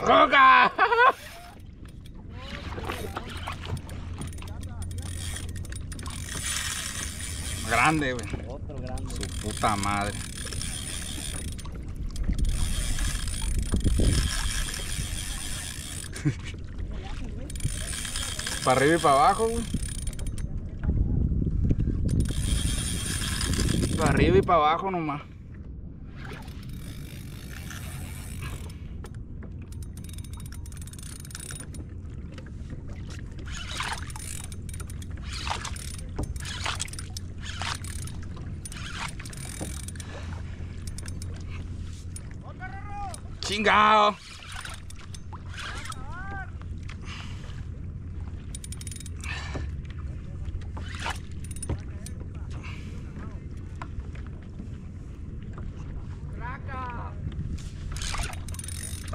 ¡Roca! Grande, güey. Otro grande. Su puta madre. para arriba y para abajo, güey. Para arriba y para abajo nomás. Chingado.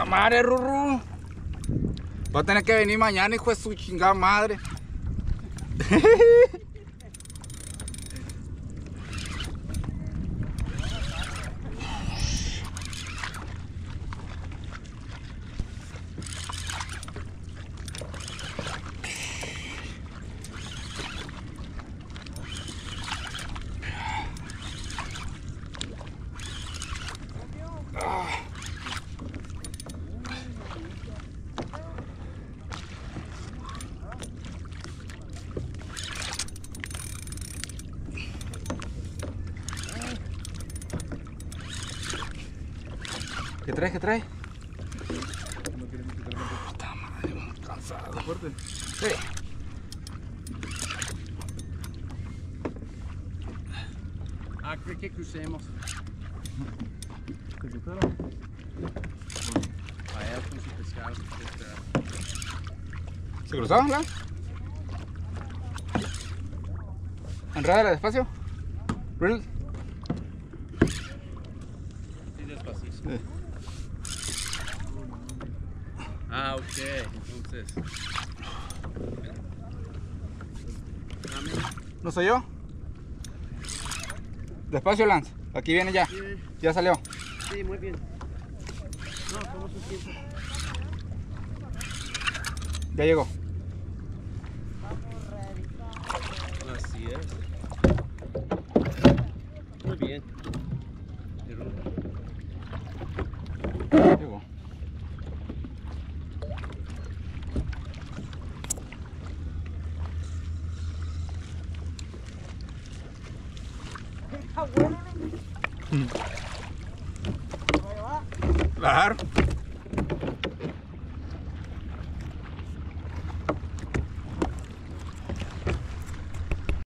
Madre, Rurru. Va a tener que venir mañana, hijo de su chingada madre. ¿Qué traes? ¿Qué traes? Puta madre, bueno, cansado. Fuerte. Sí. Ah, creo que crucemos. ¿Te gustaron? Para él con su pescado. ¿Se cruzaban, la? Enrédala despacio. Real. Sí, despacito. Sí. Ah, ok. Entonces. ¿No soy yo? Despacio, Lance. Aquí viene ya. Sí, Ya salió. sí, muy bien. No, ¿cómo se siente? Ya llegó. Así es. Muy bien. Llegó. Claro.